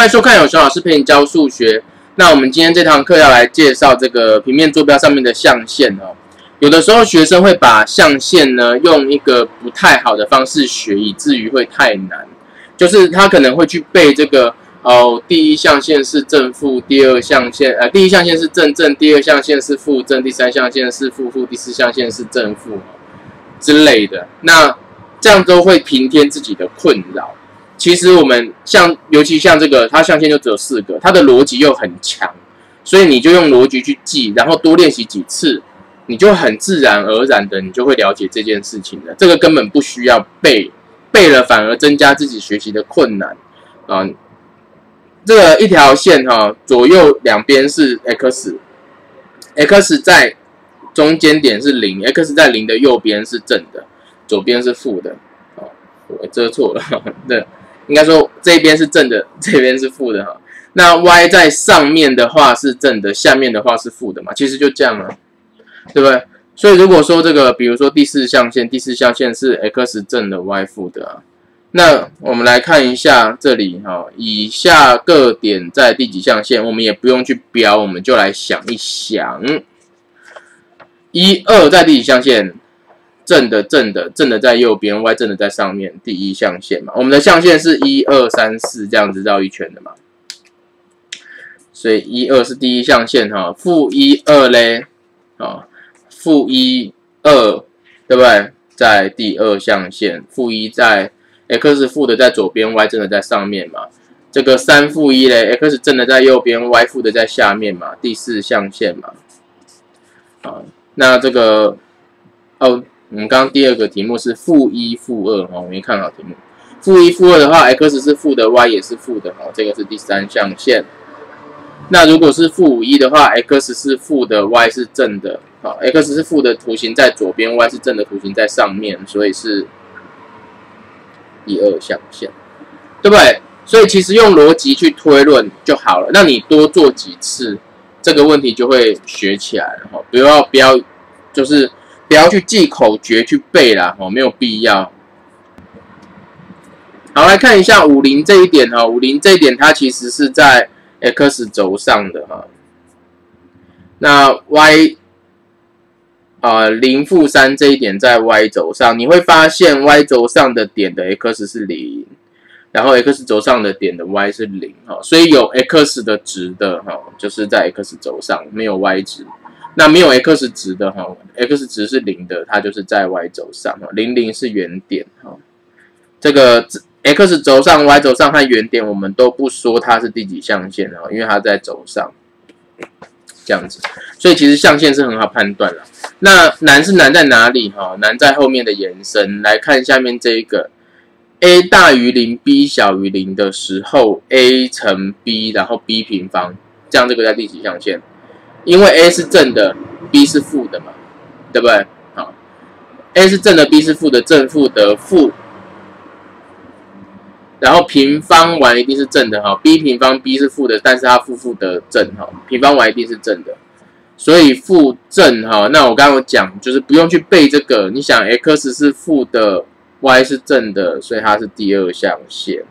欢迎收看有熊老师陪你教数学。那我们今天这堂课要来介绍这个平面坐标上面的象限哦。有的时候学生会把象限呢用一个不太好的方式学，以至于会太难。就是他可能会去背这个哦，第一象限是正负，第二象限呃，第一象限是正正，第二象限是负正，第三象限是负负，第四象限是正负之类的。那这样都会平添自己的困扰。其实我们像，尤其像这个，它象限就只有四个，它的逻辑又很强，所以你就用逻辑去记，然后多练习几次，你就很自然而然的，你就会了解这件事情了。这个根本不需要背，背了反而增加自己学习的困难啊。这个一条线哈，左右两边是 x，x 在中间点是零，x 在零的右边是正的。左边是负的，哦，我遮错了，对，应该说这边是正的，这边是负的哈。那 y 在上面的话是正的，下面的话是负的嘛？其实就这样了，对不对？所以如果说这个，比如说第四象限，第四象限是 x 正的，y 负的。那我们来看一下这里哈，以下各点在第几象限？我们也不用去标，我们就来想一想，一二在第几象限？正的正的正的在右边，y 正的在上面，第一象限嘛。我们的象限是一二三四这样子绕一圈的嘛。所以一二是第一象限哈，负一二嘞，啊，负一二对不对？在第二象限，负一在 x 负的在左边，y 正的在上面嘛。这个三负一嘞，x 正的在右边，y 负的在下面嘛，第四象限嘛。啊，那这个哦。我们刚刚第二个题目是负一负二哦，我没看好题目。负一负二的话，x 是负的，y 也是负的哦，这个是第三象限。那如果是负五一的话，x 是负的，y 是正的，好，x 是负的图形在左边，y 是正的图形在上面，所以是第二象限，对不对？所以其实用逻辑去推论就好了。那你多做几次，这个问题就会学起来了哈。不要不要，就是。不要去记口诀去背啦，哦，没有必要。好，来看一下五零这一点哈，五零这一点它其实是在 x 轴上的哈。那 y 啊零负三这一点在 y 轴上，你会发现 y 轴上的点的 x 是零，然后 x 轴上的点的 y 是零哈，所以有 x 的值的哈，就是在 x 轴上，没有 y 值。那没有 x 值的哈，x 值是零的，它就是在 y 轴上哈，零零是原点哈。这个 x 轴上、y 轴上和原点，我们都不说它是第几象限啊，因为它在轴上，这样子。所以其实象限是很好判断了。那难是难在哪里哈？难在后面的延伸。来看下面这一个，a 大于零，b 小于零的时候，a 乘 b，然后 b 平方，这样这个在第几象限？因为 a 是正的，b 是负的嘛，对不对？好，a 是正的，b 是负的，正负得负，然后平方完一定是正的哈。b 平方 b 是负的，但是它负负得正哈，平方完一定是正的，所以负正哈。那我刚刚讲，就是不用去背这个。你想，x 是负的，y 是正的，所以它是第二象限。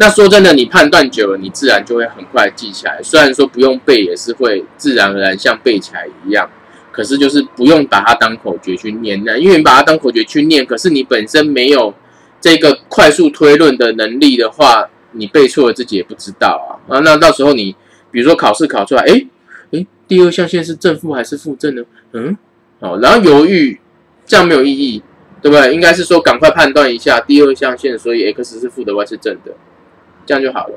那说真的，你判断久了，你自然就会很快记起来。虽然说不用背，也是会自然而然像背起来一样。可是就是不用把它当口诀去念那因为你把它当口诀去念，可是你本身没有这个快速推论的能力的话，你背错了自己也不知道啊。啊，那到时候你比如说考试考出来，哎哎，第二象限是正负还是负正呢？嗯，好，然后犹豫，这样没有意义，对不对？应该是说赶快判断一下第二象限，所以 x 是负的，y 是正的。这样就好了。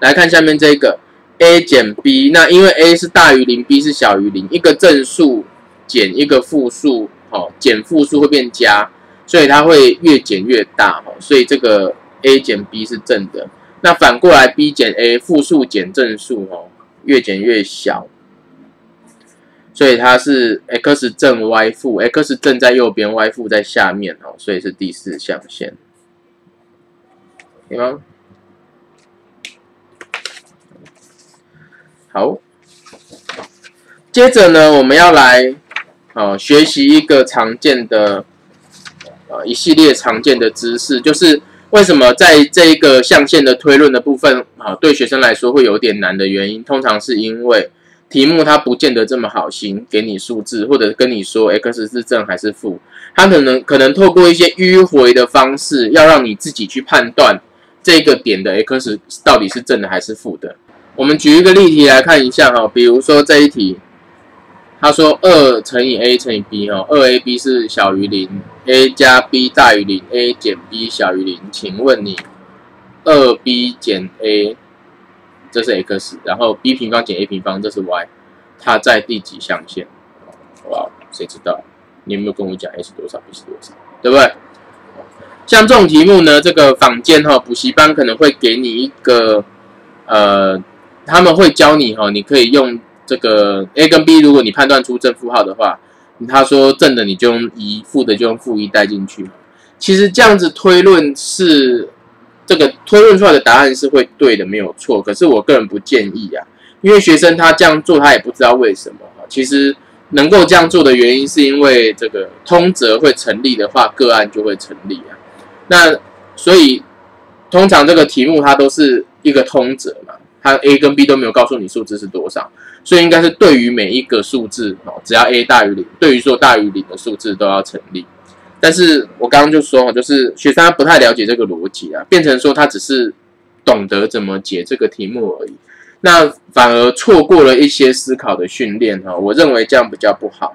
来看下面这个 a 减 b，那因为 a 是大于零，b 是小于零，一个正数减一个负数，哦，减负数会变加，所以它会越减越大，哦，所以这个 a 减 b 是正的。那反过来 b 减 a，负数减正数，哦，越减越小，所以它是 x 正 y 负，x 正在右边，y 负在下面，哦，所以是第四象限。对吗？好，接着呢，我们要来啊学习一个常见的啊一系列常见的知识，就是为什么在这个象限的推论的部分啊，对学生来说会有点难的原因，通常是因为题目它不见得这么好心给你数字，或者跟你说 x 是正还是负，它可能可能透过一些迂回的方式，要让你自己去判断这个点的 x 到底是正的还是负的。我们举一个例题来看一下哈，比如说这一题。他说二乘以 a 乘以 b 哦，二 a b 是小于零，a 加 b 大于零，a 减 b 小于零。请问你二 b 减 a 这是 x，然后 b 平方减 a 平方这是 y，它在第几象限？哇，谁知道？你有没有跟我讲 a 是多少，b 是多少？对不对？像这种题目呢，这个坊间哈补习班可能会给你一个呃，他们会教你哈，你可以用。这个 a 跟 b，如果你判断出正负号的话，他说正的你就用一，负的就用负一带进去。其实这样子推论是这个推论出来的答案是会对的，没有错。可是我个人不建议啊，因为学生他这样做他也不知道为什么。其实能够这样做的原因是因为这个通则会成立的话，个案就会成立啊。那所以通常这个题目它都是一个通则嘛。它 a 跟 b 都没有告诉你数字是多少，所以应该是对于每一个数字哦，只要 a 大于零，对于说大于零的数字都要成立。但是我刚刚就说就是学生他不太了解这个逻辑啊，变成说他只是懂得怎么解这个题目而已，那反而错过了一些思考的训练哈。我认为这样比较不好，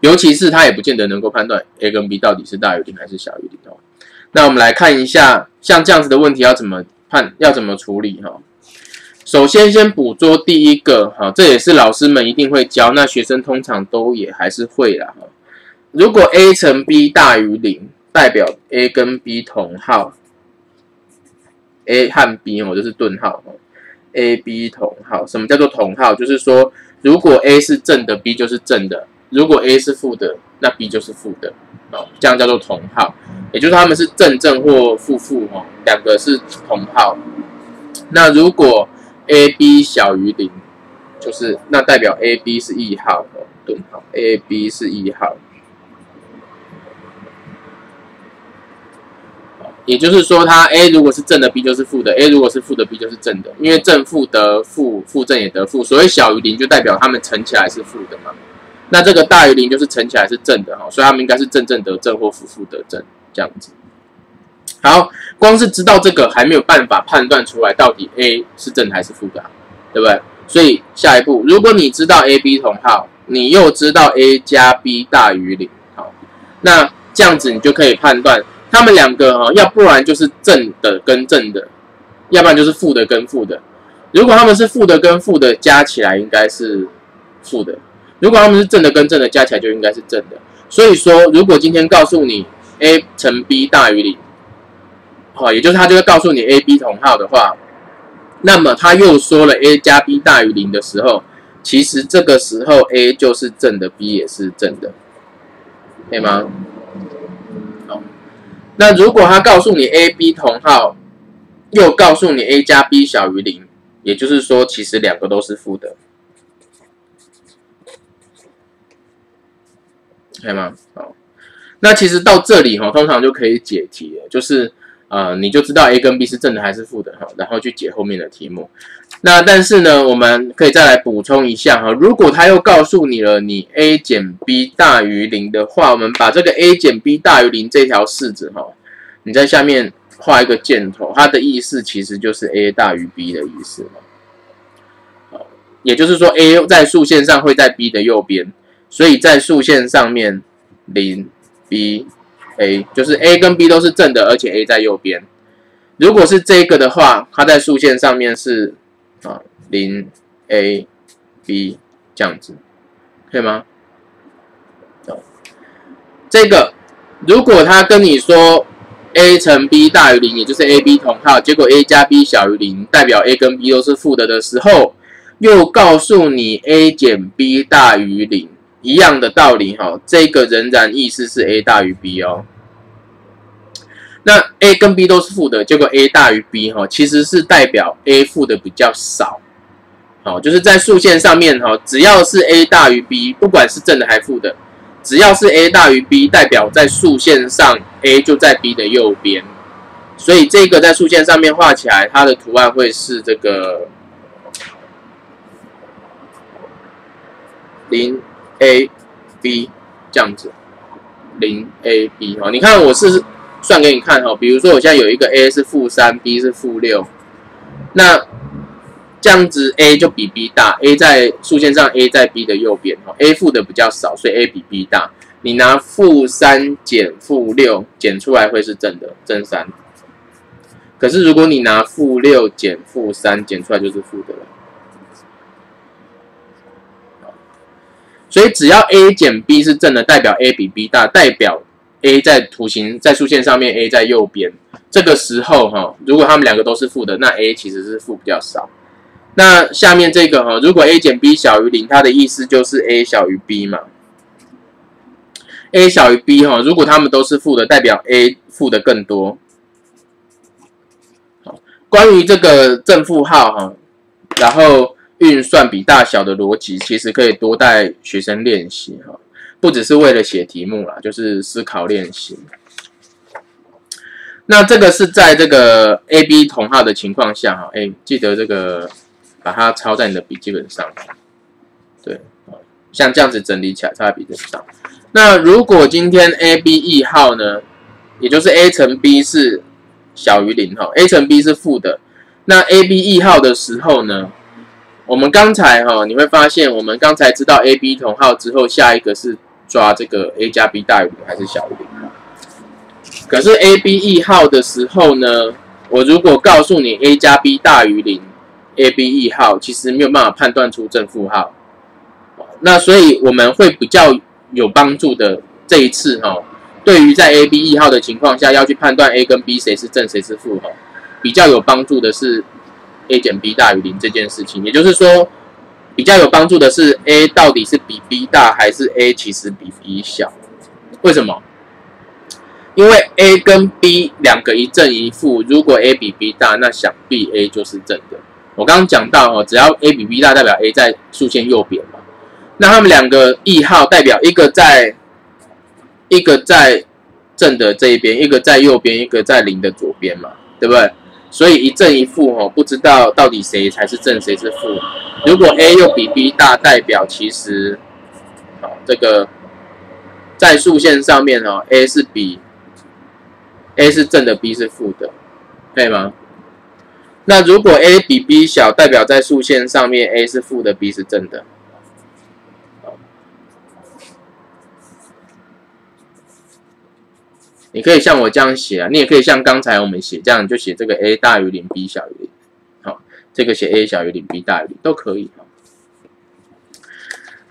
尤其是他也不见得能够判断 a 跟 b 到底是大于零还是小于零哦。那我们来看一下，像这样子的问题要怎么判，要怎么处理哈。首先，先捕捉第一个，哈，这也是老师们一定会教，那学生通常都也还是会啦，哈。如果 a 乘 b 大于零，代表 a 跟 b 同号，a 和 b 哦，就是顿号，哈，a、b 同号。什么叫做同号？就是说，如果 a 是正的，b 就是正的；如果 a 是负的，那 b 就是负的，哦，这样叫做同号，也就是他们是正正或负负，哦，两个是同号。那如果 a b 小于零，就是那代表 a b 是异号哦，顿号，a b 是异号。也就是说，它 a 如果是正的，b 就是负的；a 如果是负的，b 就是正的。因为正负得负，负正也得负，所以小于零就代表它们乘起来是负的嘛。那这个大于零就是乘起来是正的哈，所以他们应该是正正得正或负负得正这样子。好，光是知道这个还没有办法判断出来到底 a 是正还是负的，对不对？所以下一步，如果你知道 a、b 同号，你又知道 a 加 b 大于零，好，那这样子你就可以判断他们两个哈，要不然就是正的跟正的，要不然就是负的跟负的。如果他们是负的跟负的加起来应该是负的，如果他们是正的跟正的加起来就应该是正的。所以说，如果今天告诉你 a 乘 b 大于零。好，也就是他就会告诉你 a、b 同号的话，那么他又说了 a 加 b 大于零的时候，其实这个时候 a 就是正的，b 也是正的，可以吗？好，那如果他告诉你 a、b 同号，又告诉你 a 加 b 小于零，也就是说其实两个都是负的，可以吗？好，那其实到这里哈，通常就可以解题了，就是。呃，你就知道 a 跟 b 是正的还是负的哈，然后去解后面的题目。那但是呢，我们可以再来补充一下哈，如果他又告诉你了你 a 减 b 大于零的话，我们把这个 a 减 b 大于零这条式子哈，你在下面画一个箭头，它的意思其实就是 a 大于 b 的意思。也就是说 a 在竖线上会在 b 的右边，所以在竖线上面零 b。a 就是 a 跟 b 都是正的，而且 a 在右边。如果是这个的话，它在竖线上面是啊零 a b 这样子，可以吗？这个如果他跟你说 a 乘 b 大于零，也就是 a b 同号，结果 a 加 b 小于零，代表 a 跟 b 都是负的的时候，又告诉你 a 减 b 大于零。一样的道理哈，这个仍然意思是 a 大于 b 哦。那 a 跟 b 都是负的，结果 a 大于 b 哈，其实是代表 a 负的比较少。好，就是在竖线上面哈，只要是 a 大于 b，不管是正的还负的，只要是 a 大于 b，代表在竖线上 a 就在 b 的右边。所以这个在竖线上面画起来，它的图案会是这个零 a b 这样子，零 a b 哦，你看我是算给你看哈，比如说我现在有一个 a 是负三，b 是负六，那这样子 a 就比 b 大，a 在竖线上，a 在 b 的右边哈，a 负的比较少，所以 a 比 b 大。你拿负三减负六减出来会是正的，正三。可是如果你拿负六减负三减出来就是负的了。所以只要 a 减 b 是正的，代表 a 比 b 大，代表 a 在图形在竖线上面，a 在右边。这个时候哈，如果他们两个都是负的，那 a 其实是负比较少。那下面这个哈，如果 a 减 b 小于零，它的意思就是 a 小于 b 嘛。a 小于 b 哈，如果它们都是负的，代表 a 负的更多。好，关于这个正负号哈，然后运算比大小的逻辑，其实可以多带学生练习哈，不只是为了写题目啦，就是思考练习。那这个是在这个 a b 同号的情况下哈，哎，记得这个把它抄在你的笔记本上，对，像这样子整理起来抄在笔记本上。那如果今天 a b 异号呢，也就是 a 乘 b 是小于零哈，a 乘 b 是负的，那 a b 异号的时候呢，我们刚才哈你会发现，我们刚才知道 a b 同号之后，下一个是抓这个 a 加 b 大于零还是小于零可是 a b 异号的时候呢，我如果告诉你 a 加 b 大于零，a b 异号其实没有办法判断出正负号，那所以我们会比较。有帮助的这一次哈，对于在 A B 一号的情况下要去判断 A 跟 B 谁是正谁是负哈，比较有帮助的是 A 减 B 大于零这件事情，也就是说比较有帮助的是 A 到底是比 B 大还是 A 其实比 B 小？为什么？因为 A 跟 B 两个一正一负，如果 A 比 B 大，那想必 A 就是正的。我刚刚讲到哦，只要 A 比 B 大，代表 A 在竖线右边嘛。那他们两个异号代表一个在，一个在正的这一边，一个在右边，一个在零的左边嘛，对不对？所以一正一负哦，不知道到底谁才是正，谁是负。如果 A 又比 B 大，代表其实，好这个在竖线上面哦，A 是比 A 是正的，B 是负的，可以吗？那如果 A 比 B 小，代表在竖线上面 A 是负的，B 是正的。你可以像我这样写啊，你也可以像刚才我们写这样，就写这个 a 大于零，b 小于零，好，这个写 a 小于零，b 大于零都可以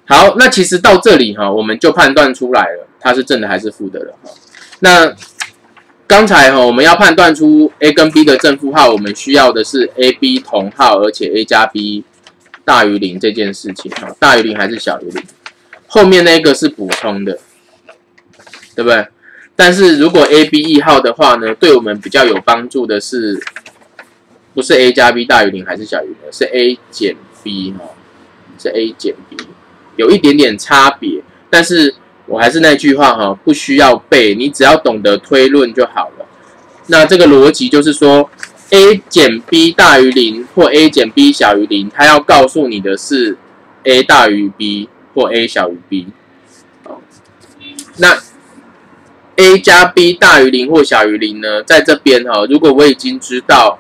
好，那其实到这里哈，我们就判断出来了，它是正的还是负的了哈。那刚才哈，我们要判断出 a 跟 b 的正负号，我们需要的是 a、b 同号，而且 a 加 b 大于零这件事情哈，大于零还是小于零？后面那个是补充的，对不对？但是如果 a b 一号的话呢，对我们比较有帮助的是，不是 a 加 b 大于零还是小于零，是 a 减 b 哈，是 a 减 b，有一点点差别。但是我还是那句话哈，不需要背，你只要懂得推论就好了。那这个逻辑就是说，a 减 b 大于零或 a 减 b 小于零，它要告诉你的是 a 大于 b 或 a 小于 b。哦，那。A 加 b 大于零或小于零呢？在这边哈，如果我已经知道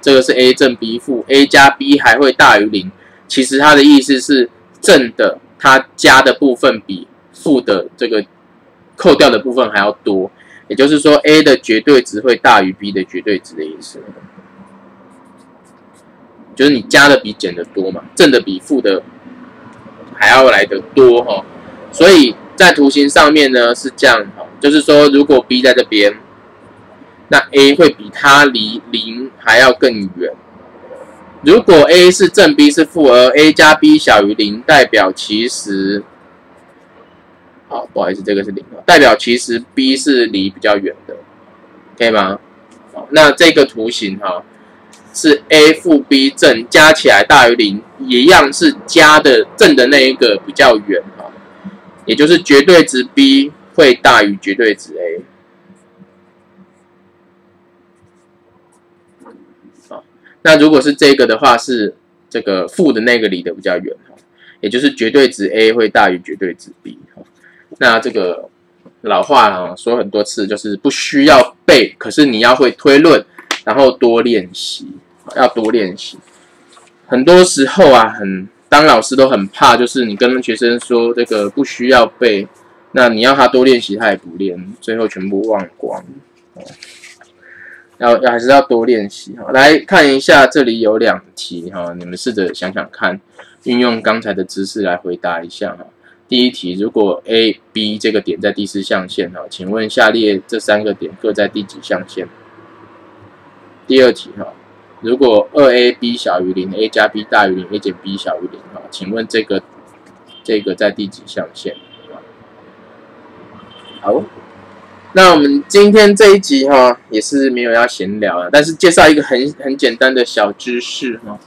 这个是 a 正 b 负，a 加 b 还会大于零，其实它的意思是正的，它加的部分比负的这个扣掉的部分还要多，也就是说 a 的绝对值会大于 b 的绝对值的意思，就是你加的比减的多嘛，正的比负的还要来的多哈，所以在图形上面呢是这样哈。就是说，如果 b 在这边，那 a 会比它离零还要更远。如果 a 是正，b 是负，而 a 加 b 小于零，代表其实，好，不好意思，这个是零代表其实 b 是离比较远的，可以吗？好，那这个图形哈，是 a 负 b 正加起来大于零，一样是加的正的那一个比较远，也就是绝对值 b。会大于绝对值 a，啊。那如果是这个的话，是这个负的那个离得比较远哈，也就是绝对值 a 会大于绝对值 b 哈。那这个老话啊说很多次，就是不需要背，可是你要会推论，然后多练习，要多练习。很多时候啊，很当老师都很怕，就是你跟学生说这个不需要背，那你要他多练习，他也不练，最后全部忘光。要要还是要多练习哈。来看一下，这里有两题哈，你们试着想想看，运用刚才的知识来回答一下哈。第一题，如果 A、B 这个点在第四象限哈，请问下列这三个点各在第几象限？第二题哈，如果二 A、B 小于零，A 加 B 大于零，A 减 B 小于零哈，请问这个这个在第几象限？好。那我们今天这一集哈，也是没有要闲聊了，但是介绍一个很很简单的小知识哈，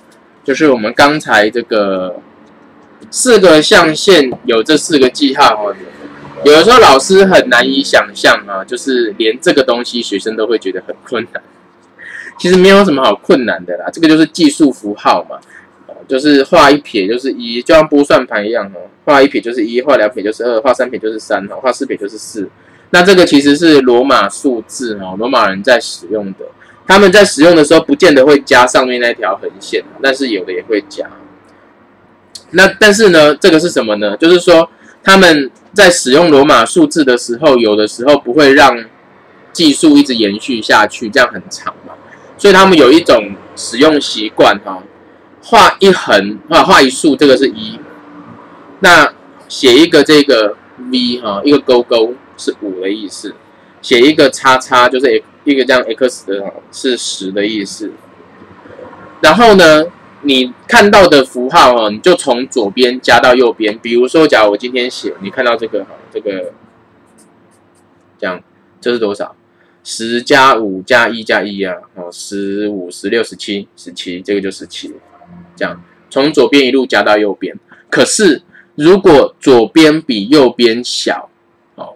就是我们刚才这个四个象限有这四个记号哈，有的时候老师很难以想象啊，就是连这个东西学生都会觉得很困难。其实没有什么好困难的啦，这个就是计数符号嘛，就是画一撇就是一，就像拨算盘一样哦，画一撇就是一，画两撇就是二，画三撇就是三哦，画四撇就是四。那这个其实是罗马数字哦，罗马人在使用的。他们在使用的时候，不见得会加上面那条横线，但是有的也会加。那但是呢，这个是什么呢？就是说他们在使用罗马数字的时候，有的时候不会让计数一直延续下去，这样很长嘛。所以他们有一种使用习惯哈，画一横画画一竖，这个是一。那写一个这个 V 哈，一个勾勾。是五的意思，写一个叉叉就是一个这样 x 的哈，是十的意思。然后呢，你看到的符号哦，你就从左边加到右边。比如说，假如我今天写，你看到这个哈，这个这样，这是多少？十加五加一加一啊，哦，十五、十六、十七、十七，这个就十七。这样从左边一路加到右边。可是如果左边比右边小，哦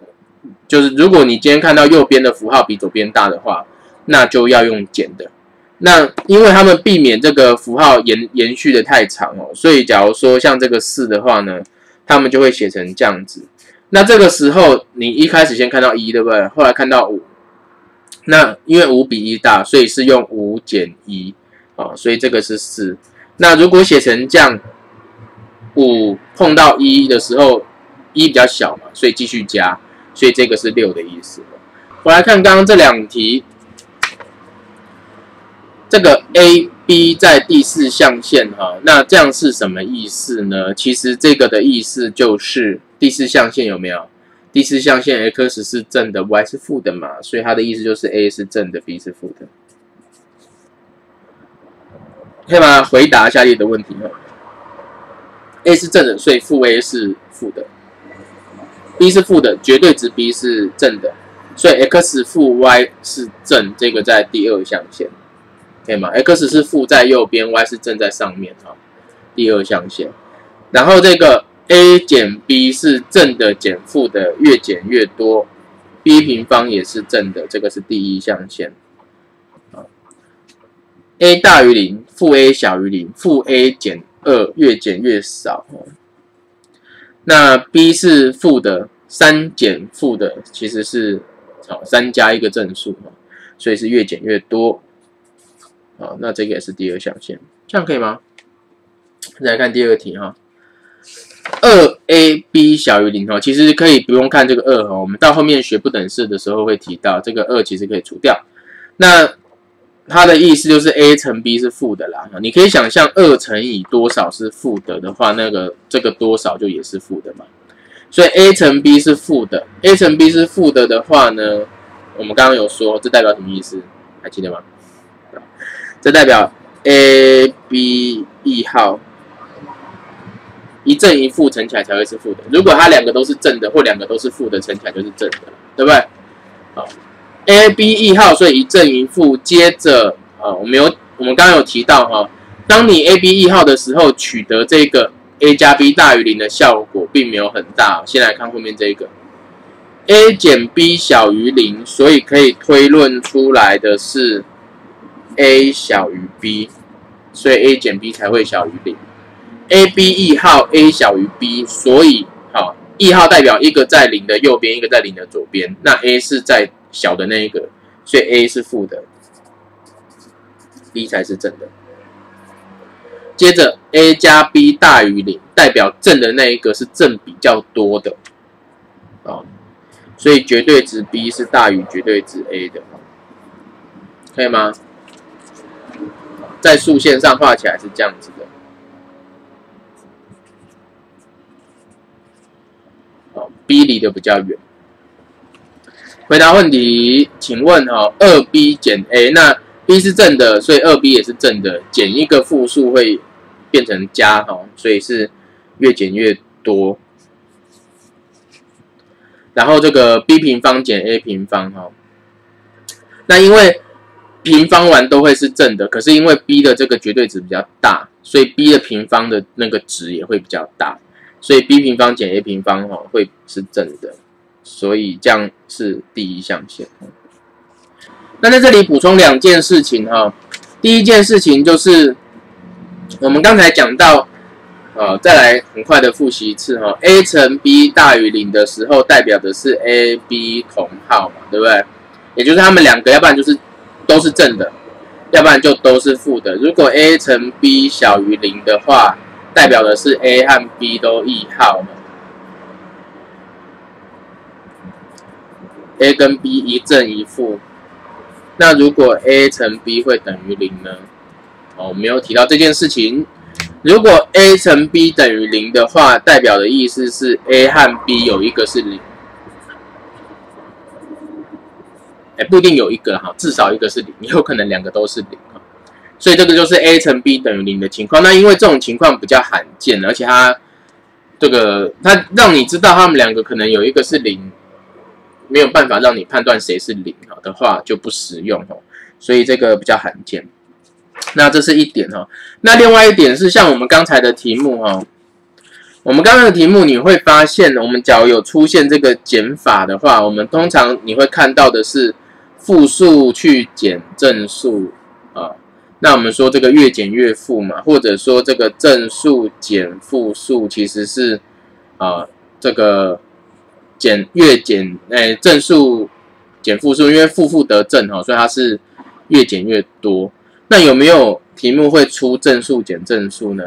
就是如果你今天看到右边的符号比左边大的话，那就要用减的。那因为他们避免这个符号延延续的太长哦，所以假如说像这个四的话呢，他们就会写成这样子。那这个时候你一开始先看到一，对不对？后来看到五，那因为五比一大，所以是用五减一啊，所以这个是四。那如果写成这样，五碰到一的时候，一比较小嘛，所以继续加。所以这个是六的意思。我来看刚刚这两题，这个 A、B 在第四象限哈，那这样是什么意思呢？其实这个的意思就是第四象限有没有？第四象限 x 是正的，y 是负的嘛，所以它的意思就是 A 是正的，B 是负的。可以吗？回答下列的问题哈。A 是正的，所以负 A 是负的。b 是负的，绝对值 b 是正的，所以 x 负 y 是正，这个在第二象限，可以吗？x 是负在右边，y 是正在上面啊，第二象限。然后这个 a 减 b 是正的减负的，越减越多，b 平方也是正的，这个是第一象限。a 大于零，负 a 小于零，负 a 减二，越减越少。那 b 是负的，三减负的其实是好三加一个正数哈，所以是越减越多。好，那这个也是第二象限，这样可以吗？再来看第二题哈，二 a b 小于零哈，其实可以不用看这个二哈，我们到后面学不等式的时候会提到这个二其实可以除掉。那它的意思就是 a 乘 b 是负的啦，你可以想象二乘以多少是负的的话，那个这个多少就也是负的嘛。所以 a 乘 b 是负的，a 乘 b 是负的的话呢，我们刚刚有说，这代表什么意思？还记得吗？这代表 a、b 一号一正一负乘起来才会是负的。如果它两个都是正的，或两个都是负的，乘起来就是正的，对不对？好。a b 一号，所以一正一负。接着啊，我们有我们刚刚有提到哈，当你 a b 一号的时候，取得这个 a 加 b 大于零的效果并没有很大。先来看后面这个 a 减 b 小于零，所以可以推论出来的是 a 小于 b，所以 a 减 b 才会小于零。A b 一号 a 小于 b，所以好，E 号代表一个在零的右边，一个在零的左边，那 a 是在小的那一个，所以 a 是负的，b 才是正的。接着 a 加 b 大于零，代表正的那一个是正比较多的，啊，所以绝对值 b 是大于绝对值 a 的，可以吗？在竖线上画起来是这样子的，哦，b 离的比较远。回答问题，请问哈，二 b 减 a，那 b 是正的，所以二 b 也是正的，减一个负数会。变成加哈，所以是越减越多。然后这个 b 平方减 a 平方哈，那因为平方完都会是正的，可是因为 b 的这个绝对值比较大，所以 b 的平方的那个值也会比较大，所以 b 平方减 a 平方哈会是正的，所以这样是第一象限。那在这里补充两件事情哈，第一件事情就是。我们刚才讲到，呃，再来很快的复习一次哈。a 乘 b 大于零的时候，代表的是 a、b 同号嘛，对不对？也就是他们两个，要不然就是都是正的，要不然就都是负的。如果 a 乘 b 小于零的话，代表的是 a 和 b 都异号嘛。a 跟 b 一正一负，那如果 a 乘 b 会等于零呢？哦，没有提到这件事情。如果 a 乘 b 等于零的话，代表的意思是 a 和 b 有一个是零。哎，不一定有一个哈，至少一个是零，有可能两个都是零。所以这个就是 a 乘 b 等于零的情况。那因为这种情况比较罕见，而且它这个它让你知道他们两个可能有一个是零，没有办法让你判断谁是零哈的话就不实用哦。所以这个比较罕见。那这是一点哈，那另外一点是像我们刚才的题目哈，我们刚刚的题目你会发现，我们假如有出现这个减法的话，我们通常你会看到的是负数去减正数，那我们说这个越减越负嘛，或者说这个正数减负数其实是啊这个减越减诶正数减负数，因为负负得正哈，所以它是越减越多。那有没有题目会出正数减正数呢？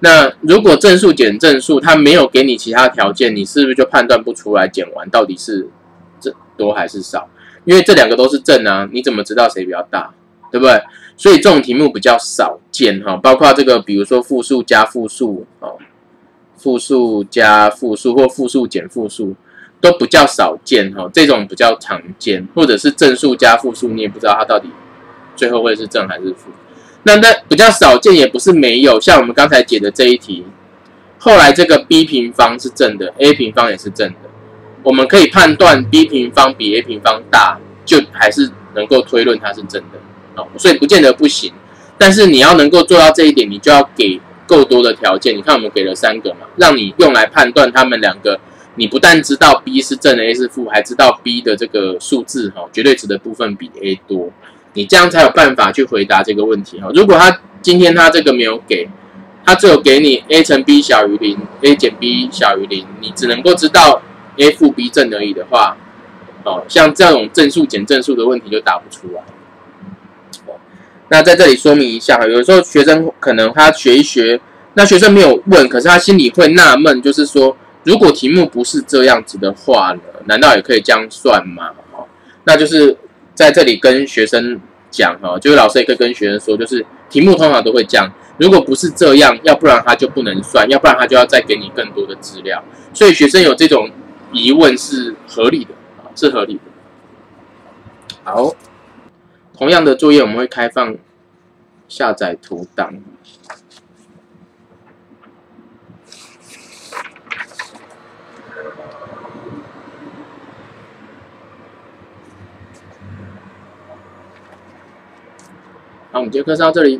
那如果正数减正数，它没有给你其他条件，你是不是就判断不出来减完到底是这多还是少？因为这两个都是正啊，你怎么知道谁比较大？对不对？所以这种题目比较少见哈，包括这个，比如说复数加复数哦，复数加复数或复数减复数。都比较少见哈，这种比较常见，或者是正数加负数，你也不知道它到底。最后会是正还是负？那那比较少见，也不是没有。像我们刚才解的这一题，后来这个 b 平方是正的，a 平方也是正的，我们可以判断 b 平方比 a 平方大，就还是能够推论它是正的。好，所以不见得不行。但是你要能够做到这一点，你就要给够多的条件。你看我们给了三个嘛，让你用来判断他们两个。你不但知道 b 是正，a 是负，还知道 b 的这个数字哈，绝对值的部分比 a 多。你这样才有办法去回答这个问题哈。如果他今天他这个没有给，他只有给你 a 乘 b 小于零，a 减 b 小于零，你只能够知道 a 负 b 正而已的话，哦，像这种正数减正数的问题就答不出来。那在这里说明一下哈，有时候学生可能他学一学，那学生没有问，可是他心里会纳闷，就是说，如果题目不是这样子的话呢，难道也可以这样算吗？哦，那就是。在这里跟学生讲哈，就是老师也可以跟学生说，就是题目通常都会这样，如果不是这样，要不然他就不能算，要不然他就要再给你更多的资料。所以学生有这种疑问是合理的，是合理的。好，同样的作业我们会开放下载图档。好，我们节课上到这里。